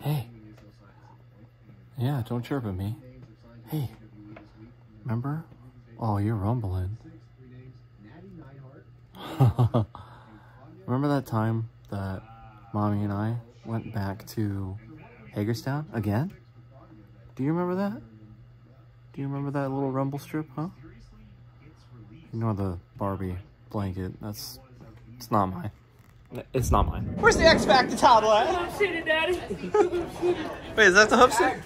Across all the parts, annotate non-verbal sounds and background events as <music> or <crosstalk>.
Hey. Yeah, don't chirp at me. Hey. Remember? Oh, you're rumbling. <laughs> Remember that time that mommy and I went back to Hagerstown again? Do you remember that? Do you remember that little rumble strip, huh? Ignore the Barbie blanket. That's, it's not mine. It's not mine. Where's the X Factor title at? Hub City, Daddy. Wait, is that the Hub City?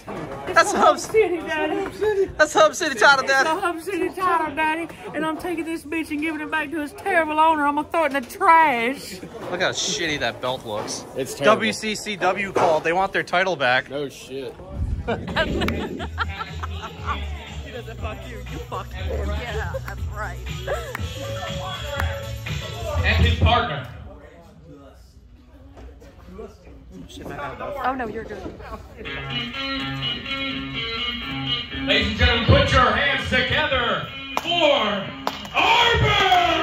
That's the Hub City, Daddy. That's Hub City title, It's the Hub City title, Daddy. And I'm taking this bitch and giving it back to its terrible owner. I'm gonna throw it in the trash. Look how shitty that belt looks. It's terrible. WCCW called. They want their title back. No shit. He doesn't fuck you. You fuck him. Yeah, that's right. and his partner. Oh no, you're good. Ladies and gentlemen, put your hands together for Arbor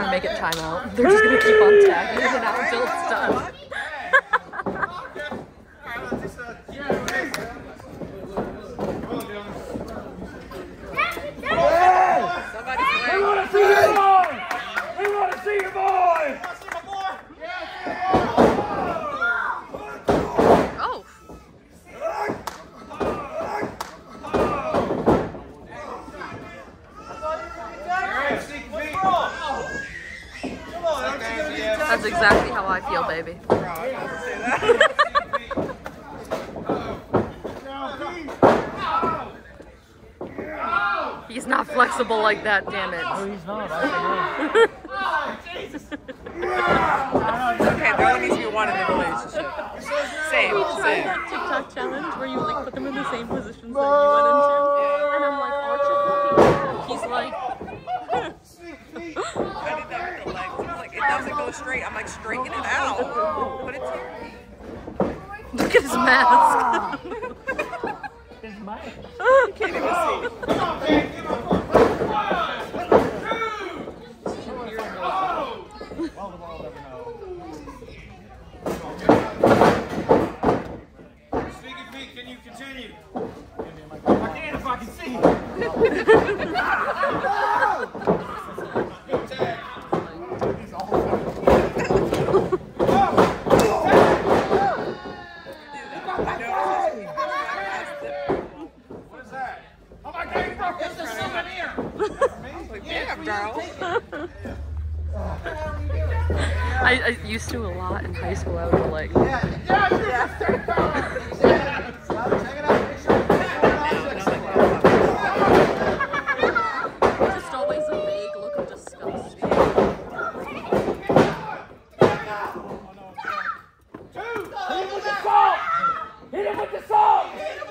trying to make it time out. They're just gonna keep on tagging it out until it's done. Somebody We want to see your boy! We want to see your boy! Oh, that's exactly how I feel, baby. He's not flexible like that, damn it. Oh, he's not. I <laughs> Okay, there only needs to be one in the relationship. Same, We tried same. that TikTok challenge where you like put them in the same positions that you went into, and I'm like, arch your feet. He's like, I did that with the legs. It's like, it straight. I'm like, straighten it out. Put it to your feet. look at his mask. <laughs> You can't even see. Sneaky Pete, can you continue? I can if I can see. What is that? Oh my God, it's a souvenir. Yeah, bro. I, I used to a lot in high school. I would like, just always a vague look of disgust. Hit him with the salt!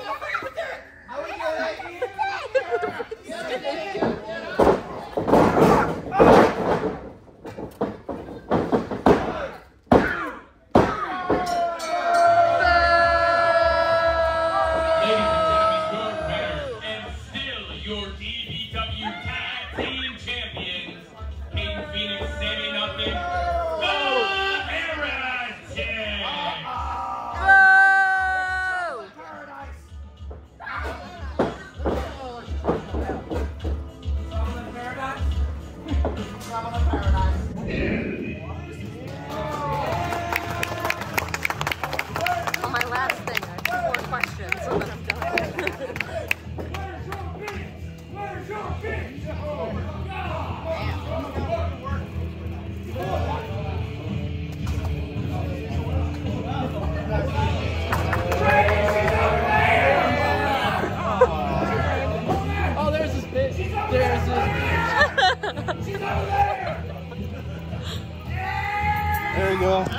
go.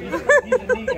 him.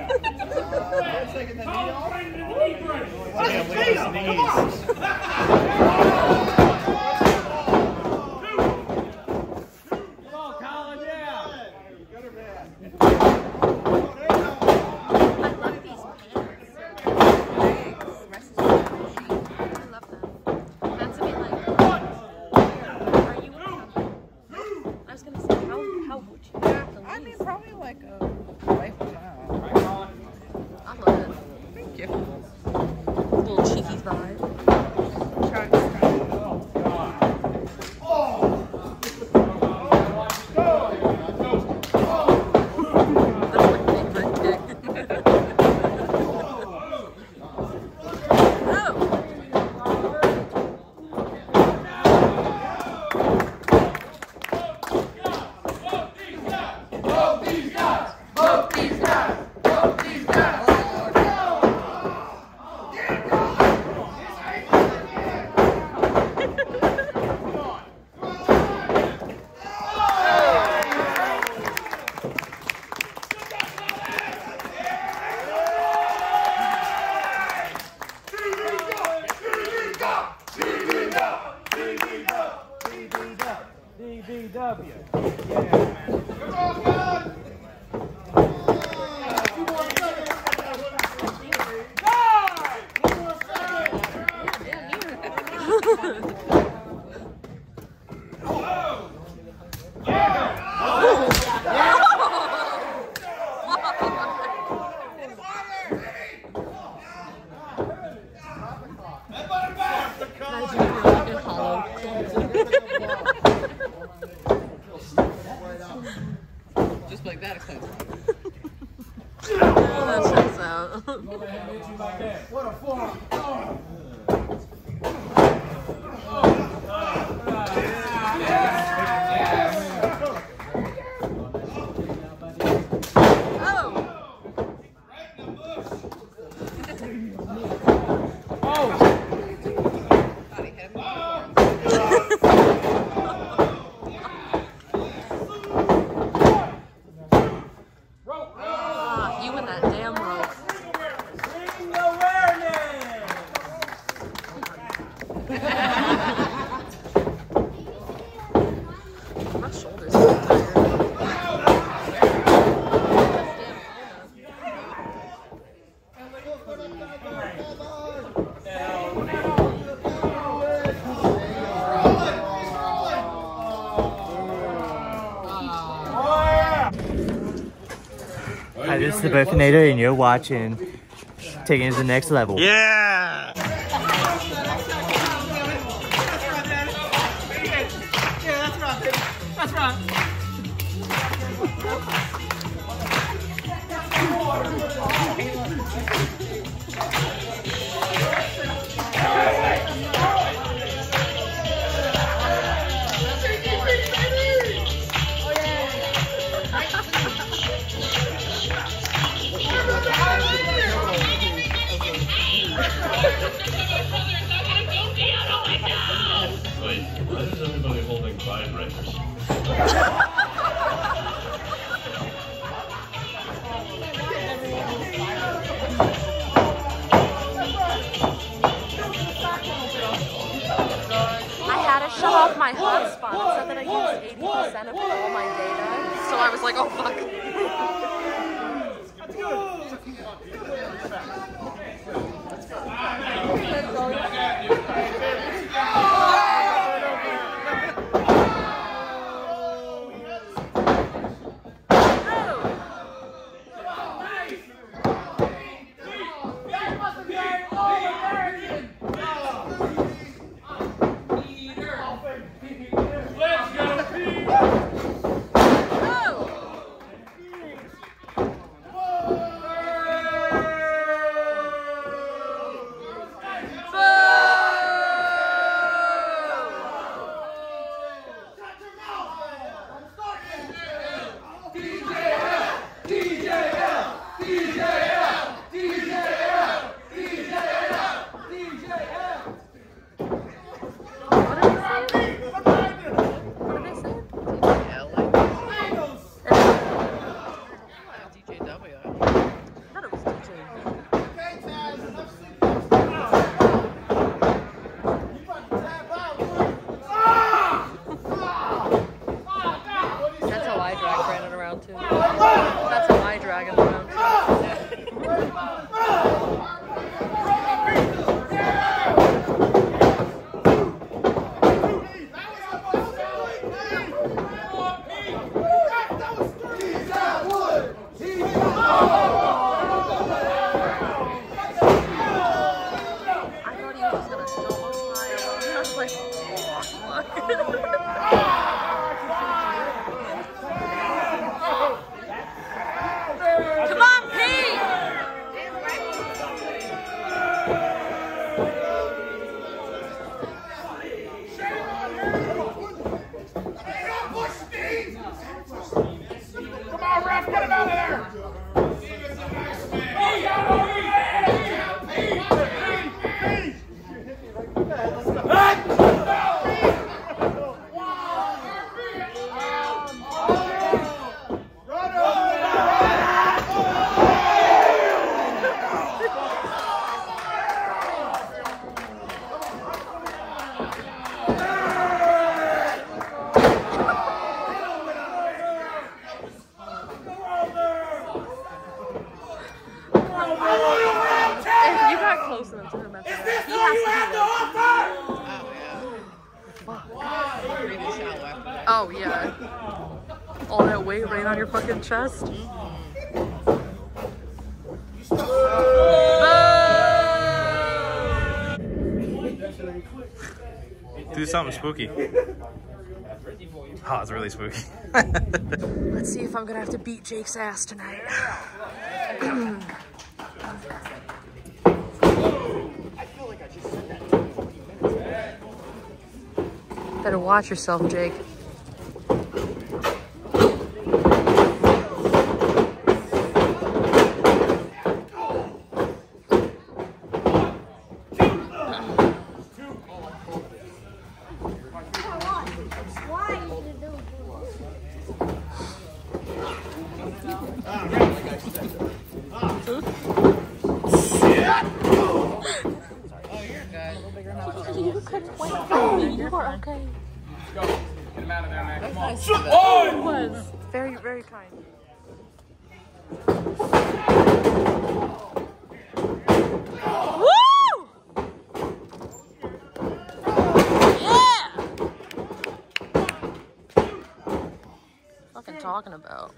Hi, this is the Burfinator, and you're watching Taking It to the Next Level. Yeah! Like, oh fuck. That's fucking chest. Do something spooky. Oh, it's really spooky. <laughs> Let's see if I'm gonna have to beat Jake's ass tonight. Better watch yourself, Jake. You could wait for me. You were okay. Get him out of there, man. Come on. It was very, very kind. Yeah! Fucking talking about.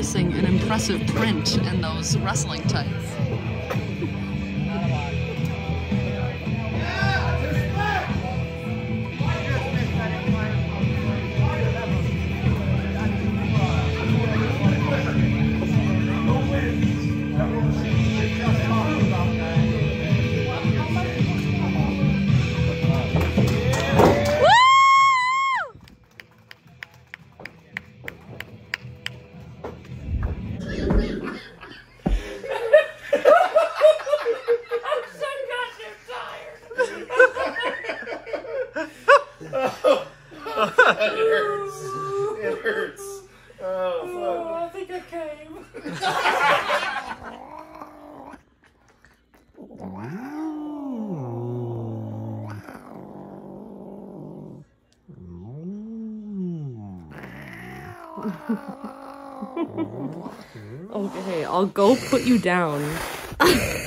Noticing an impressive print in those wrestling tights. Hurts. <laughs> Oh, oh, fuck. I think I came. <laughs> Okay, I'll go put you down. <laughs>